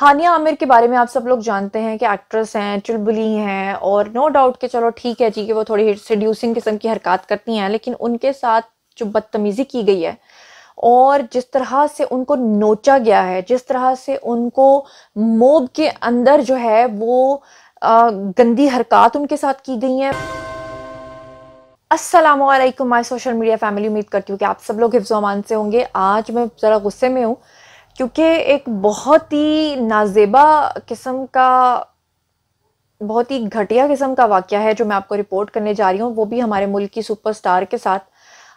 हानिया आमिर के बारे में आप सब लोग जानते हैं कि एक्ट्रेस हैं चुलबुली हैं और नो डाउट कि चलो ठीक है जी कि वो थोड़ी सेड्यूसिंग किस्म की हरकत करती हैं लेकिन उनके साथ जो बदतमीज़ी की गई है और जिस तरह से उनको नोचा गया है जिस तरह से उनको मोब के अंदर जो है वो आ, गंदी हरकत उनके साथ की गई हैं। Aslam my social media family. उम्मीद करती हूँ कि आप सब लोग हिफ्ज़ अमान से होंगे। आज मैं ज़रा गुस्से में हूँ। क्योंकि एक बहुत ही नाजेबा किस्म का, बहुत ही घटिया किस्म का वाक्य है जो मैं आपको रिपोर्ट करने जा रही हूँ, वो भी हमारे मुल्क की सुपरस्टार के साथ।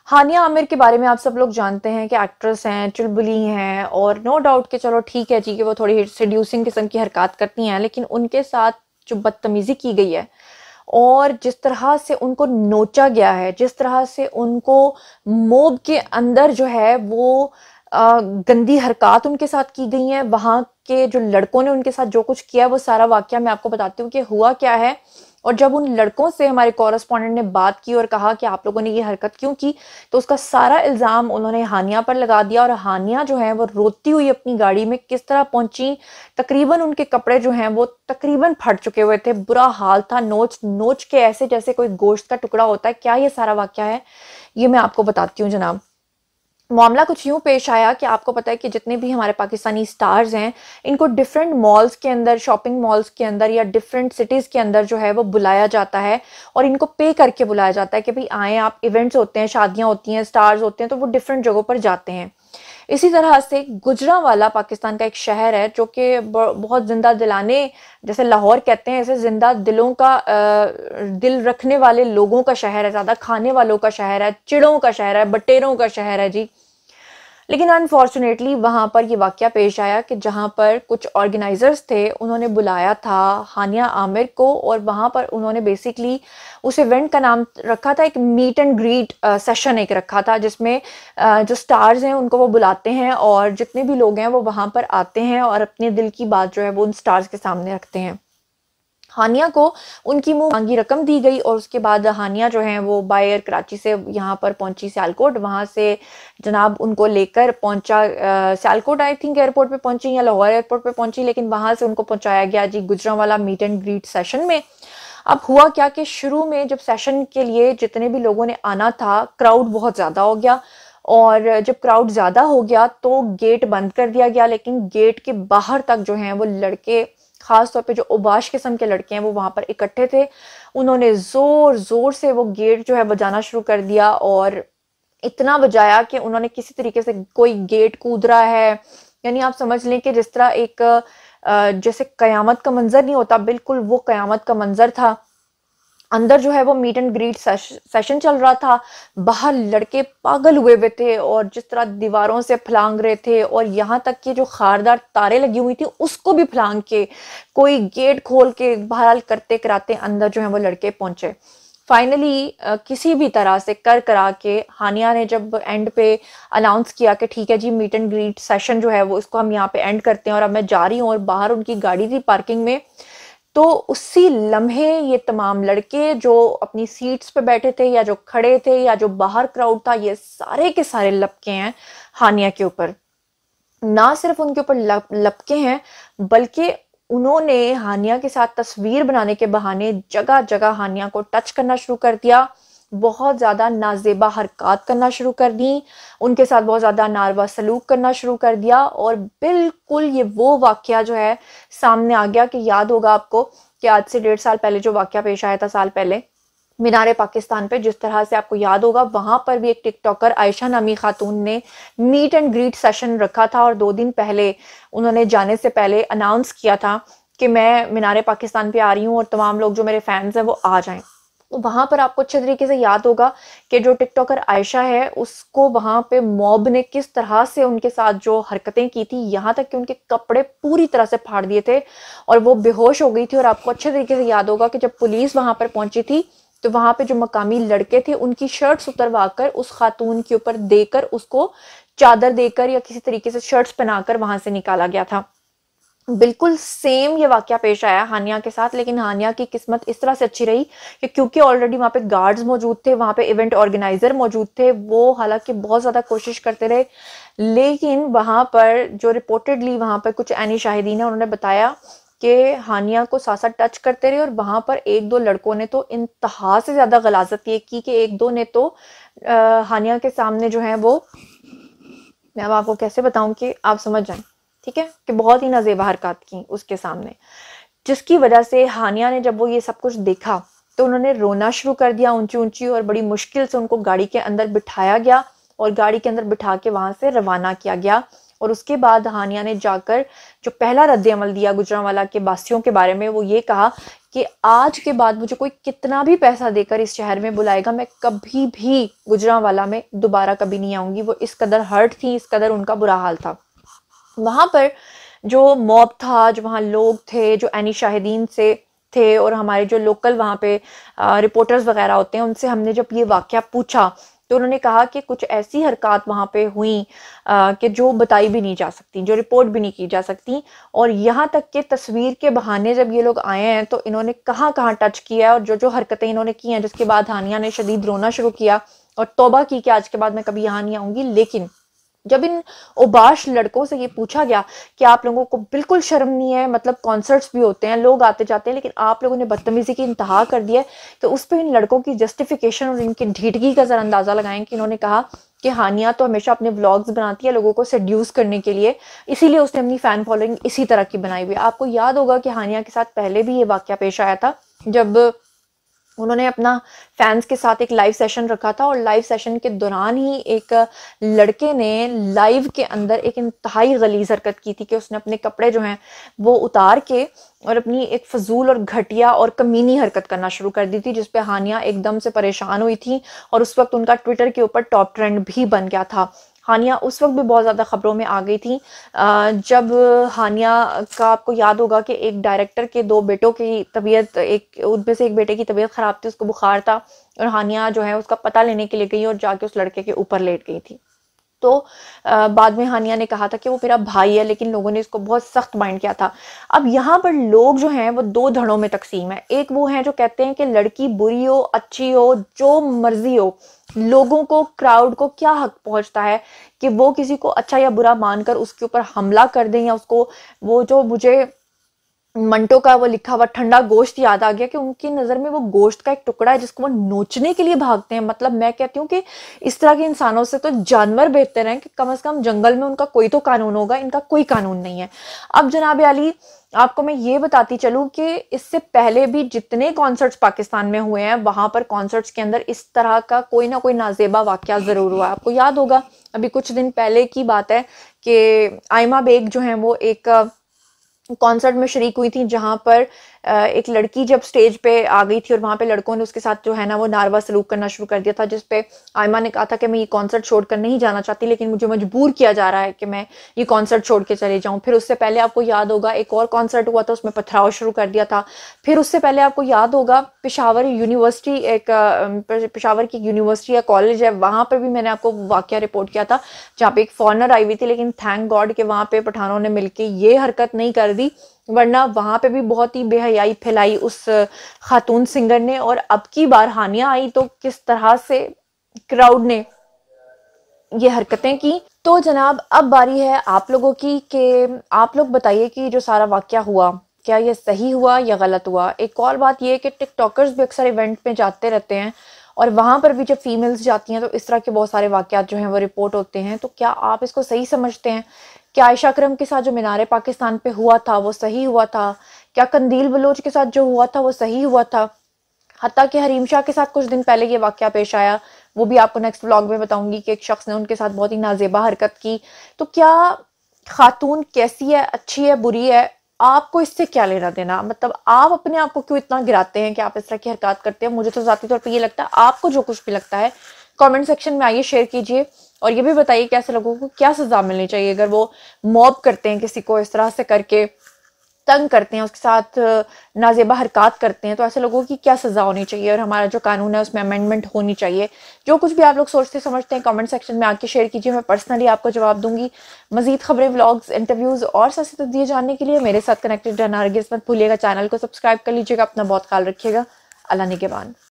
हानिया आमिर के बारे में आप सब लोग जानते हैं कि एक्ट्रेस हैं, चुलबुली हैं और नो डाउट कि चलो ठीक है जी कि वो थोड़ी सेड्यूसिंग किस्म की हरकत करती हैं, लेकिन उनके साथ जो बदतमीज़ी की गई है और जिस तरह से उनको नोचा गया है, जिस तरह से उनको मोब के अंदर जो है वो गंदी हरकत उनके साथ की गई हैं। वहाँ के जो लड़कों ने उनके साथ जो कुछ किया वो सारा वाक्य मैं आपको बताती हूँ कि हुआ क्या है। और जब उन लड़कों से हमारे कॉरेस्पॉन्डेंट ने बात की और कहा कि आप लोगों ने ये हरकत क्यों की तो उसका सारा इल्ज़ाम उन्होंने हानिया पर लगा दिया और हानिया जो है, वो रोती हुई अपनी गाड़ी में किस तरह पहुँची। तकरीबन उनके कपड़े जो हैं, वो तकरीबन फट चुके हुए थे। बुरा हाल था, नोच नोच के ऐसे जैसे कोई गोश्त का टुकड़ा होता है। क्या ये सारा वाक्य है? ये मैं आपको बताती हूँ जनाब। मामला कुछ यूँ पेश आया कि आपको पता है कि जितने भी हमारे पाकिस्तानी स्टार्स हैं, इनको डिफरेंट मॉल्स के अंदर शॉपिंग मॉल्स के अंदर या डिफरेंट सिटीज़ के अंदर जो है वो बुलाया जाता है और इनको पे करके बुलाया जाता है कि भाई आएँ, आप इवेंट्स होते हैं, शादियाँ होती हैं स्टार्स होते हैं तो वो डिफरेंट जगहों पर जाते हैं। इसी तरह से गुजरा वाला पाकिस्तान का एक शहर है, जो कि बहुत ज़िंदा दिलाने, जैसे लाहौर कहते हैं ऐसे ज़िंदा दिलों का दिल रखने वाले लोगों का शहर है, ज़्यादा खाने वालों का शहर है, चिड़ों का शहर है, बटेरों का शहर है जी। लेकिन अनफॉर्चुनेटली वहाँ पर ये वाक्य पेश आया कि जहाँ पर कुछ ऑर्गेनाइजर्स थे, उन्होंने बुलाया था हानिया आमिर को और वहाँ पर उन्होंने बेसिकली उस इवेंट का नाम रखा था, एक मीट एंड ग्रीट सेशन एक रखा था जिसमें जो स्टार्स हैं उनको वो बुलाते हैं और जितने भी लोग हैं वो वहाँ पर आते हैं और अपने दिल की बात जो है वो उन स्टार्स के सामने रखते हैं। हानिया को उनकी मुँह मांगी रकम दी गई और उसके बाद हानिया जो है वो बायर कराची से यहाँ पर पहुँची सियालकोट। वहाँ से जनाब उनको लेकर पहुँचा सियालकोट आई थिंक एयरपोर्ट पे पहुँची या लाहौर एयरपोर्ट पे पहुँची, लेकिन वहाँ से उनको पहुँचाया गया जी गुजरा वाला मीट एंड ग्रीट सेशन में। अब हुआ क्या कि शुरू में जब सेशन के लिए जितने भी लोगों ने आना था, क्राउड बहुत ज़्यादा हो गया और जब क्राउड ज़्यादा हो गया तो गेट बंद कर दिया गया, लेकिन गेट के बाहर तक जो है वो लड़के ख़ास तौर पे जो उबाश किस्म के लड़के हैं, वो वहाँ पर इकट्ठे थे। उन्होंने ज़ोर ज़ोर से वो गेट जो है, बजाना शुरू कर दिया और इतना बजाया कि उन्होंने किसी तरीके से कोई गेट कूद रहा है। यानी आप समझ लें कि जिस तरह एक जैसे कयामत का मंजर नहीं होता, बिल्कुल वो कयामत का मंजर था। अंदर जो है वो मीट एंड ग्रीट सेशन चल रहा था। बाहर लड़के पागल हुए हुए थे और जिस तरह दीवारों से फलांग रहे थे और यहाँ तक कि जो खारदार तारे लगी हुई थी, उसको भी फलांग के कोई गेट खोल के बहरहाल करते कराते अंदर जो है वो लड़के पहुँचे। फाइनली किसी भी तरह से कर करा के हानिया ने जब एंड पे अनाउंस किया कि ठीक है जी मीट एंड ग्रीट सेशन जो है वो, इसको हम यहाँ पे एंड करते हैं और अब मैं जा रही हूँ और बाहर उनकी गाड़ी थी पार्किंग में। तो उसी लम्हे ये तमाम लड़के जो अपनी सीट्स पे बैठे थे या जो खड़े थे या जो बाहर क्राउड था ये सारे के सारे लपके हैं हानिया के ऊपर। ना सिर्फ़ उनके ऊपर लप, लपके हैं बल्कि उन्होंने हानिया के साथ तस्वीर बनाने के बहाने जगह जगह हानिया को टच करना शुरू कर दिया। बहुत ज़्यादा नाजेबा हरकत करना शुरू कर दी। उनके साथ बहुत ज़्यादा नारवा सलूक करना शुरू कर दिया और बिल्कुल ये वो वाक़ जो है सामने आ गया कि याद होगा आपको कि आज से डेढ़ साल पहले जो वाक़ पेश आया था साल पहले, मीनार पाकिस्तान पे, जिस तरह से आपको याद होगा, वहाँ पर भी एक टिकटॉकर आयशा नामी खातून ने मीट एंड ग्रीट सेशन रखा था और दो दिन पहले उन्होंने जाने से पहले अनाउंस किया था कि मैं मीनार पाकिस्तान पे आ रही हूँ और तमाम लोग जो मेरे फैंस हैं वो आ जाएँ। वहाँ पर आपको अच्छे तरीके से याद होगा कि जो टिकटॉकर आयशा है, उसको वहाँ पे मॉब ने किस तरह से उनके साथ जो हरकतें की थी, यहाँ तक कि उनके कपड़े पूरी तरह से फाड़ दिए थे और वो बेहोश हो गई थी और आपको अच्छे तरीके से याद होगा कि जब पुलिस वहाँ पर पहुँची थी तो वहाँ पे जो मकामी लड़के थे, उनकी शर्ट्स उतरवा कर उस खातून के ऊपर देकर उसको चादर देकर या किसी तरीके से शर्ट्स पहनाकर वहाँ से निकाला गया था। बिल्कुल सेम ये वाक्य पेश आया हानिया के साथ, लेकिन हानिया की किस्मत इस तरह से अच्छी रही कि क्योंकि ऑलरेडी वहाँ पे गार्ड्स मौजूद थे, वहाँ पे इवेंट ऑर्गेनाइजर मौजूद थे, वो हालाँकि बहुत ज़्यादा कोशिश करते रहे, लेकिन वहाँ पर जो रिपोर्टेडली वहाँ पर कुछ एनी शाहिदीन है, उन्होंने बताया कि हानिया को साथ टच करते रहे और वहाँ पर एक दो लड़कों ने तो इंतहा से ज़्यादा गलाजत ये की कि एक दो ने तो हानिया के सामने जो है वो मैं अब आपको कैसे बताऊँ कि आप समझ जाएँ। ठीक है? कि बहुत ही नाजेबा हरकत की उसके सामने। जिसकी वजह से हानिया ने जब वो ये सब कुछ देखा तो उन्होंने रोना शुरू कर दिया ऊँची ऊँची और बड़ी मुश्किल से उनको गाड़ी के अंदर बिठाया गया और गाड़ी के अंदर बिठा के वहाँ से रवाना किया गया। और उसके बाद हानिया ने जाकर जो पहला रद्द अमल दिया गुजरावाला के बासियों के बारे में, वो ये कहा कि आज के बाद मुझे कोई कितना भी पैसा देकर इस शहर में बुलाएगा, मैं कभी भी गुजरावाला में दोबारा कभी नहीं आऊँगी। वो इस कदर हर्ट थी, इस कदर उनका बुरा हाल था। वहाँ पर जो मॉब था, जो वहाँ लोग थे, जो एनी शाहिदीन से थे और हमारे जो लोकल वहाँ पे रिपोर्टर्स वगैरह होते हैं, उनसे हमने जब ये वाक्य पूछा तो उन्होंने कहा कि कुछ ऐसी हरकत वहाँ पे हुई कि जो बताई भी नहीं जा सकती, जो रिपोर्ट भी नहीं की जा सकती और यहाँ तक कि तस्वीर के बहाने जब ये लोग आए हैं तो इन्होंने कहाँ कहाँ टच किया है और जो जो हरकतें इन्होंने की हैं, जिसके बाद हानिया ने शदीद रोना शुरू किया और तोबा की कि आज के बाद मैं कभी यहाँ नहीं आऊँगी, लेकिन जब इन उबाश लड़कों से ये पूछा गया कि आप लोगों को बिल्कुल शर्म नहीं है मतलब कॉन्सर्ट्स भी होते हैं, लोग आते जाते हैं, लेकिन आप लोगों ने बदतमीजी की इंतहा कर दिया है तो उस पर इन लड़कों की जस्टिफिकेशन और इनकी ढीठगी का जरा अंदाज़ा लगाएँ कि इन्होंने कहा कि हानिया तो हमेशा अपने व्लॉग्स बनाती है लोगों को सेड्यूस करने के लिए, इसीलिए उसने अपनी फ़ैन फॉलोइंग इसी तरह की बनाई हुई है। आपको याद होगा कि हानिया के साथ पहले भी ये वाक्य पेश आया था, जब उन्होंने अपना फैंस के साथ एक लाइव सेशन रखा था और लाइव सेशन के दौरान ही एक लड़के ने लाइव के अंदर एक इंतहाई गलीज हरकत की थी कि उसने अपने कपड़े जो हैं वो उतार के और अपनी एक फजूल और घटिया और कमीनी हरकत करना शुरू कर दी थी जिसपे हानिया एकदम से परेशान हुई थी और उस वक्त उनका ट्विटर के ऊपर टॉप ट्रेंड भी बन गया था। हानिया उस वक्त भी बहुत ज़्यादा ख़बरों में आ गई थी। जब हानिया का आपको याद होगा कि एक डायरेक्टर के दो बेटों की तबीयत, एक उनमें से एक बेटे की तबीयत ख़राब थी, उसको बुखार था और हानिया जो है उसका पता लेने के लिए गई और जाके उस लड़के के ऊपर लेट गई थी। तो बाद में हानिया ने कहा था कि वो मेरा भाई है, लेकिन लोगों ने इसको बहुत सख्त माइंड किया था। अब यहाँ पर लोग जो हैं, वो दो धड़ों में तकसीम है। एक वो हैं जो कहते हैं कि लड़की बुरी हो, अच्छी हो, जो मर्ज़ी हो, लोगों को क्राउड को क्या हक पहुँचता है कि वो किसी को अच्छा या बुरा मानकर उसके ऊपर हमला कर दें या उसको, वो जो मुझे मंटो का वो लिखा हुआ ठंडा गोश्त याद आ गया कि उनकी नज़र में वो गोश्त का एक टुकड़ा है जिसको वो नोचने के लिए भागते हैं। मतलब मैं कहती हूँ कि इस तरह के इंसानों से तो जानवर बेहतर हैं कि कम से कम जंगल में उनका कोई तो कानून होगा, इनका कोई कानून नहीं है। अब जनाब अली आपको मैं ये बताती चलूँ कि इससे पहले भी जितने कॉन्सर्ट्स पाकिस्तान में हुए हैं, वहाँ पर कॉन्सर्ट्स के अंदर इस तरह का कोई ना कोई नाजेबा वाक्य ज़रूर हुआ। आपको याद होगा, अभी कुछ दिन पहले की बात है कि आयमा बेग जो है वो एक कॉन्सर्ट में शरीक हुई थी, जहाँ पर एक लड़की जब स्टेज पे आ गई थी और वहाँ पे लड़कों ने उसके साथ जो है ना वो नारवा सलूक करना शुरू कर दिया था, जिस जिसपे आयमा ने कहा था कि मैं ये कॉन्सर्ट छोड़ कर नहीं जाना चाहती, लेकिन मुझे मजबूर किया जा रहा है कि मैं ये कॉन्सर्ट छोड़ के चले जाऊँ। फिर उससे पहले आपको याद होगा, एक और कॉन्सर्ट हुआ था, उसमें पथराव शुरू कर दिया था। फिर उससे पहले आपको याद होगा, पिशावर यूनिवर्सिटी एक पिशावर की यूनिवर्सिटी या कॉलेज है, वहाँ पर भी मैंने आपको वाक्य रिपोर्ट किया था, जहाँ पे एक फॉरनर आई हुई थी, लेकिन थैंक गॉड के वहाँ पे पठानों ने मिलकर ये हरकत नहीं कर दी वरना वहाँ पे भी बहुत ही बेहयाई फैलाई उस खातून सिंगर ने और अब की बार हानिया आई तो किस तरह से क्राउड ने ये हरकतें की? तो जनाब, अब बारी है आप लोगों की कि आप लोग बताइए कि जो सारा वाक्य हुआ, क्या ये सही हुआ या गलत हुआ? एक और बात ये कि टिकटॉकर्स भी अक्सर इवेंट में जाते रहते हैं और वहाँ पर भी जब फीमेल्स जाती हैं तो इस तरह के बहुत सारे वाक्यात जो हैं, वो रिपोर्ट होते हैं। तो क्या आप इसको सही समझते हैं? क्या आयशा अक्रम के साथ जो मीनार पाकिस्तान पे हुआ था, वो सही हुआ था? क्या कंदील बलोच के साथ जो हुआ था, वो सही हुआ था? हती कि हरीम शाह के साथ कुछ दिन पहले ये वाक्य पेश आया। वो भी आपको नेक्स्ट व्लॉग में बताऊँगी कि एक शख्स ने उनके साथ बहुत ही नाजेबा हरकत की। तो क्या खातून कैसी है, अच्छी है, बुरी है? आपको इससे क्या लेना देना? मतलब आप अपने आप को क्यों इतना गिराते हैं कि आप इस तरह की हरकत करते हैं? मुझे तो ज़ाती तौर पर ये लगता है, आपको जो कुछ भी लगता है कमेंट सेक्शन में आइए शेयर कीजिए और ये भी बताइए कि ऐसे लोगों को क्या सज़ा मिलनी चाहिए? अगर वो मॉब करते हैं किसी को इस तरह से करके तंग करते हैं, उसके साथ नाजेबा हरकत करते हैं तो ऐसे लोगों की क्या सज़ा होनी चाहिए और हमारा जो कानून है, उसमें अमेंडमेंट होनी चाहिए? जो कुछ भी आप लोग सोचते समझते हैं कमेंट सेक्शन में आके शेयर कीजिए, मैं पर्सनली आपको जवाब दूँगी। मजीद खबरें व्लॉग्स इंटरव्यूज़ और सस्ती तब्दील जानने के लिए मेरे साथ कनेक्टेड रहना। मत भूलिएगा चैनल को सब्सक्राइब कर लीजिएगा, अपना बहुत ख्याल रखिएगा। अल्लाह निगेबान